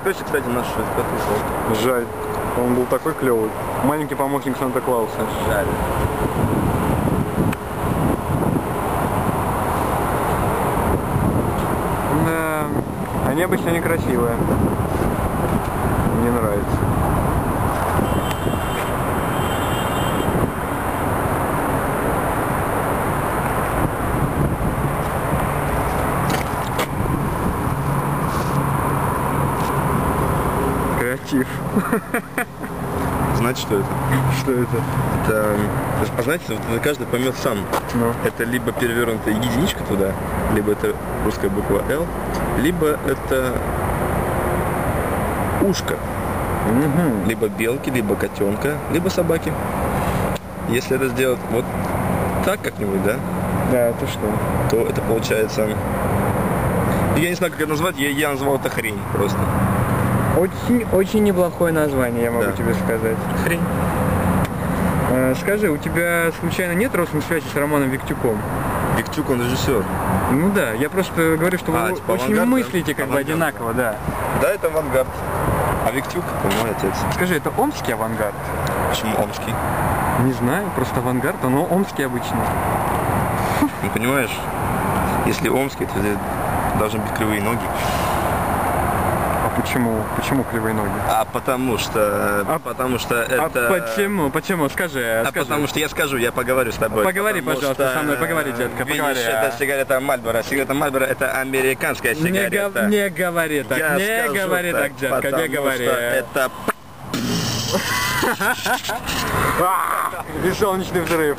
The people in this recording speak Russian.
А Песик, кстати, наш ушел. Жаль. Он был такой клевый. Маленький помощник Санта-Клауса. Жаль. Да. Они обычно некрасивые. Креатив. Знаете, что это? Что это? Это, а знаете, вот каждый поймет сам. Ну. Это либо перевернутая единичка туда, либо это русская буква L, либо это ушко. Мгм. Либо белки, либо котенка, либо собаки. Если это сделать вот так как-нибудь, да, Да, это что? то это получается... Я не знаю, как это назвать, я, я назвал это хрень просто. Очень, очень неплохое название, я могу Да. тебе сказать. Хрень. Э, скажи, у тебя случайно нет родственной связи с Романом Виктюком? Виктюк, он режиссер. Ну да, я просто говорю, что А, вы типа очень авангард, да? мыслите как бы одинаково, да. Да, это авангард. А Виктюк, это мой отец. Скажи, это омский авангард? Почему омский? Не знаю, просто авангард, но омский обычно. Ну, понимаешь, если омский, то должны быть кривые ноги. А почему? Почему кривые ноги? А потому что... А- потому что А это... почему? Почему? Скажи, А скажи. потому что я скажу, я поговорю с тобой. Поговори, пожалуйста, что, со мной, поговори, детка, видишь, поговори, это а. сигарета Мальборо. Сигарета Мальборо это американская не, сигарета. гов- не говори так, Я не говори так, детка, не говори. что это А! И солнечный взрыв.